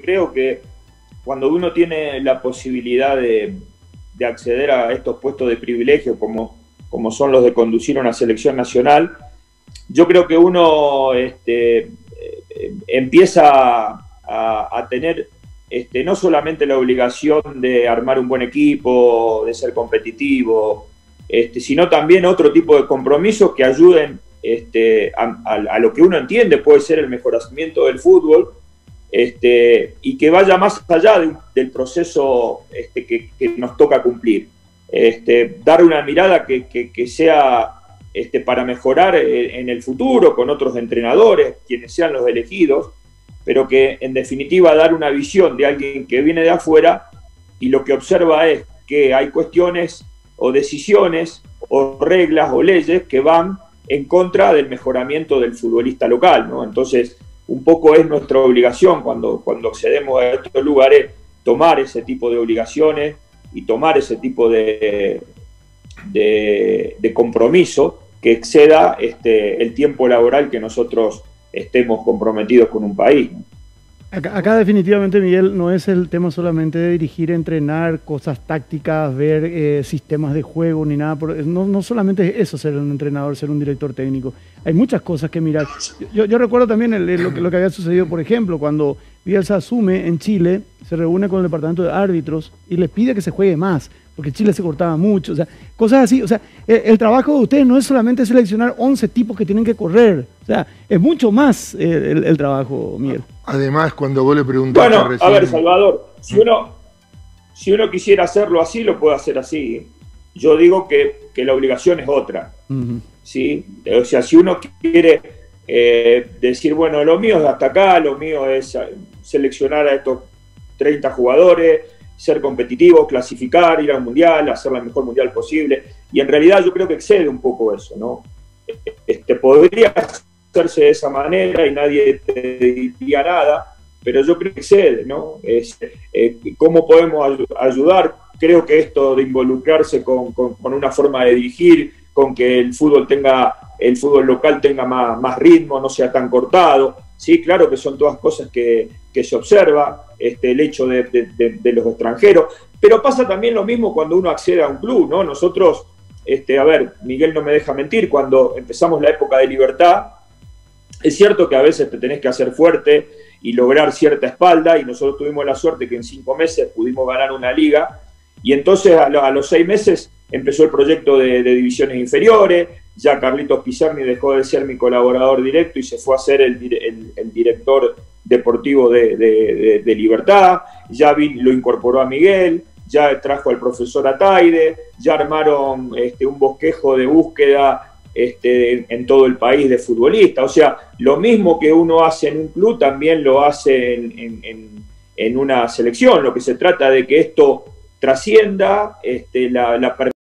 creo que cuando uno tiene la posibilidad de, acceder a estos puestos de privilegio, como, como son los de conducir una selección nacional, yo creo que uno este, eh, empieza a, tener este, no solamente la obligación de armar un buen equipo, de ser competitivo, este, sino también otro tipo de compromisos que ayuden este, a, lo que uno entiende puede ser el mejoramiento del fútbol este, y que vaya más allá del proceso este, que, nos toca cumplir. Este, dar una mirada que, sea para mejorar en el futuro con otros entrenadores, quienes sean los elegidos, pero que en definitiva dar una visión de alguien que viene de afuera y lo que observa es que hay cuestiones o decisiones o reglas o leyes que van en contra del mejoramiento del futbolista local, ¿no? Entonces, un poco es nuestra obligación cuando, cuando accedemos a estos lugares tomar ese tipo de obligaciones y tomar ese tipo de, de, compromiso que exceda este, el tiempo laboral que nosotros estemos comprometidos con un país. Acá, definitivamente, Miguel, no es el tema solamente de dirigir, entrenar, cosas tácticas, ver eh, sistemas de juego ni nada. No, no, solamente es eso ser un entrenador, ser un director técnico. Hay muchas cosas que mirar. Yo, recuerdo también lo, que, lo que había sucedido, por ejemplo, cuando Bielsa asume en Chile, se reúne con el departamento de árbitros y le pide que se juegue más porque Chile se cortaba mucho, o sea, cosas así. O sea, el, trabajo de ustedes no es solamente seleccionar 11 tipos que tienen que correr, o sea, es mucho más eh, el, trabajo, Miguel. Además, cuando vos le preguntaste Bueno, a ver, Salvador, si uno, si uno quisiera hacerlo así, lo puede hacer así. Yo digo que, la obligación es otra, ¿sí? O sea, si uno quiere eh, decir, bueno, lo mío es hasta acá, lo mío es seleccionar a estos 30 jugadores, ser competitivo, clasificar, ir al mundial, hacer la mejor mundial posible. Y en realidad yo creo que excede un poco eso, ¿no? Este, podría hacerse de esa manera y nadie te diría nada, pero yo creo que excede, ¿no? Es, eh, ¿Cómo podemos ayudar? Creo que esto de involucrarse con, una forma de dirigir, con que el fútbol tenga, el fútbol local tenga más, más ritmo, no sea tan cortado, Sí, claro que son todas cosas que, se observa, este, el hecho de, los extranjeros, pero pasa también lo mismo cuando uno accede a un club, ¿no? Nosotros, este, a ver, Miguel no me deja mentir, cuando empezamos la época de libertad, es cierto que a veces te tenés que hacer fuerte y lograr cierta espalda, y nosotros tuvimos la suerte que en cinco meses pudimos ganar una liga, y entonces a, los seis meses empezó el proyecto de, divisiones inferiores, ya Carlitos Pizarni dejó de ser mi colaborador directo y se fue a ser el, director deportivo de, Libertad, ya lo incorporó a Miguel, ya trajo al profesor Ataide, ya armaron este, un bosquejo de búsqueda este, en todo el país de futbolistas. O sea, lo mismo que uno hace en un club también lo hace en, una selección. Lo que se trata de que esto trascienda este, la, la